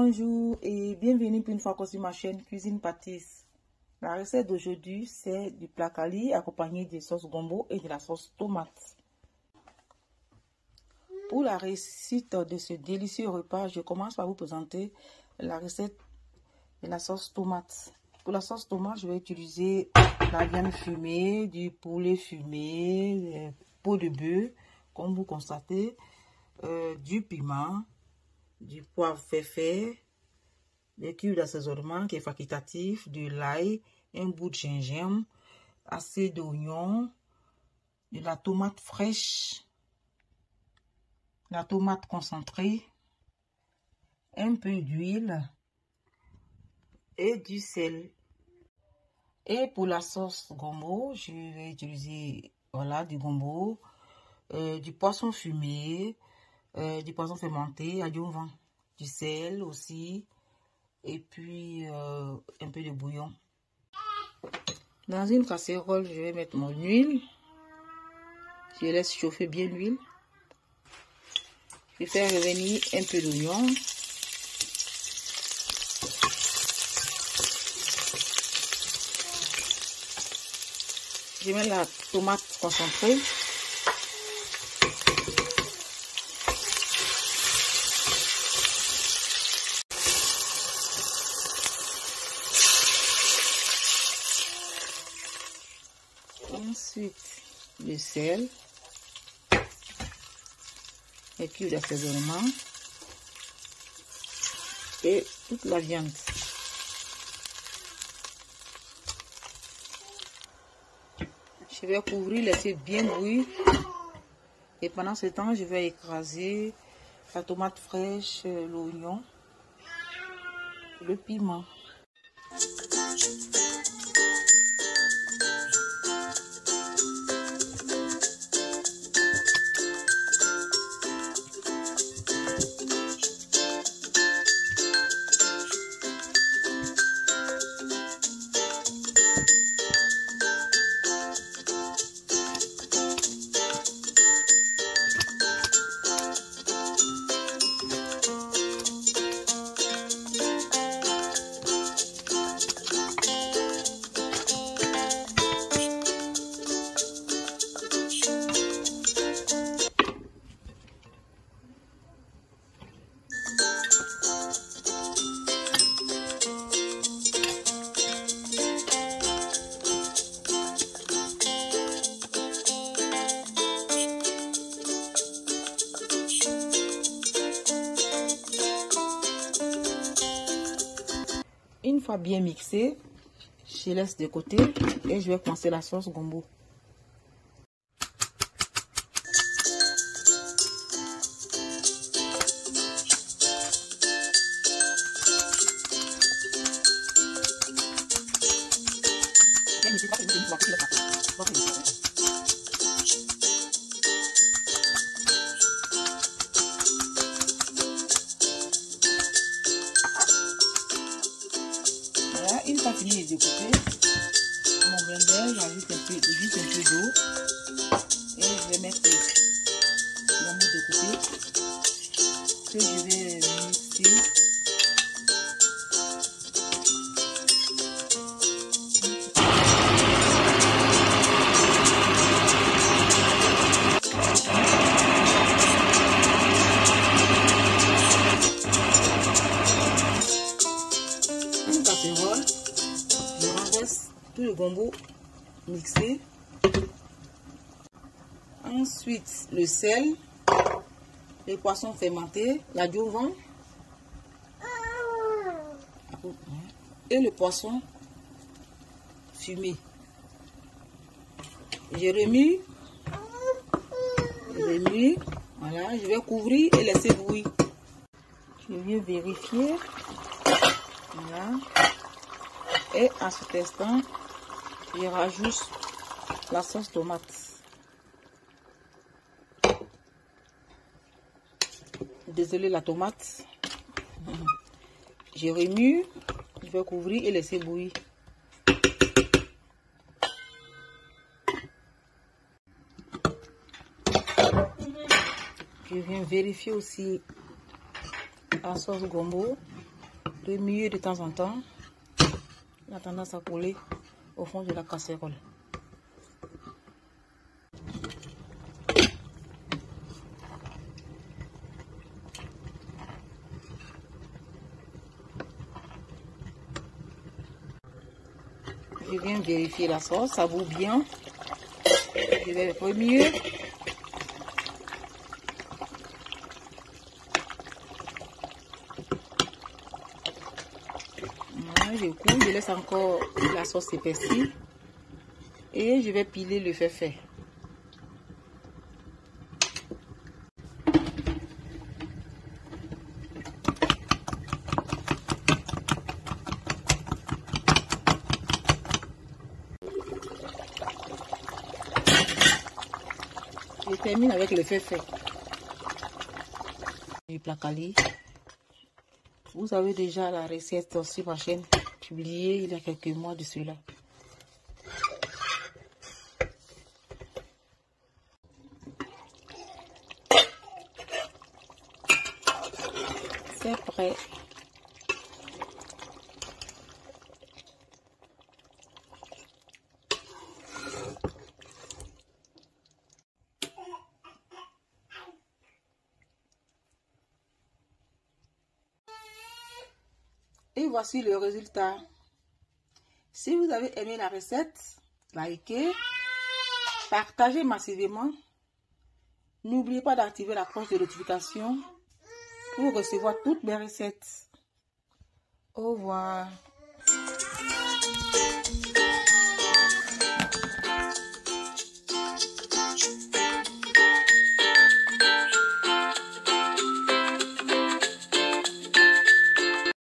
Bonjour, et bienvenue pour une fois encore sur ma chaîne Cuisine Pâtisse. La recette d'aujourd'hui, c'est du placali accompagné de sauce gombo et de la sauce tomate. Pour la réussite de ce délicieux repas, je commence par vous présenter la recette de la sauce tomate. Pour la sauce tomate, je vais utiliser la viande fumée, du poulet fumé, pot de bœuf, comme vous constatez, euh, du piment, du poivre fait des cubes d'assaisonnement qui est facultatif, de l'ail, un bout de gingembre, assez d'oignon, de la tomate fraîche, la tomate concentrée, un peu d'huile et du sel. Et pour la sauce gombo, je vais utiliser voilà, du gombo, euh, du poisson fumé, euh, du poisson fermenté, à du vent, du sel aussi, et puis euh, un peu de bouillon. Dans une casserole, je vais mettre mon huile. Je laisse chauffer bien l'huile. Je faire revenir un peu d'oignon. Je mets la tomate concentrée. Ensuite, le sel, les cubes d'assaisonnement et toute la viande. Je vais couvrir, laisser bien bouillir. Et pendant ce temps, je vais écraser la tomate fraîche, l'oignon, le piment. Bien mixé, je laisse de côté et je vais commencer la sauce gombo. De découper, mon blender, j'ajoute un peu, juste un peu d'eau. Et je vais mettre mon découpé que je vais mixer. Je le gombo mixé. Ensuite, le sel, les poissons fermentés, la vent et le poisson fumé. Je remue, je remue, voilà, je vais couvrir et laisser bouillir. Je viens vérifier. Voilà. Et à cet instant, je rajoute la sauce tomate. Désolé la tomate. Je remue, je vais couvrir et laisser bouillir. Je viens vérifier aussi à sauce gombo, de mieux de temps en temps. Il a tendance à couler au fond de la casserole. Je viens vérifier la sauce, ça bout bien. Je vais le mieux. Je laisse encore la sauce épaissir. Et je vais piler le fait. Je termine avec le fait. Le placali. Vous avez déjà la recette sur ma chaîne publiée il y a quelques mois de cela. C'est prêt. Voici le résultat. Si vous avez aimé la recette, likez, partagez massivement. N'oubliez pas d'activer la cloche de notification pour recevoir toutes mes recettes. Au revoir.